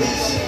Yes.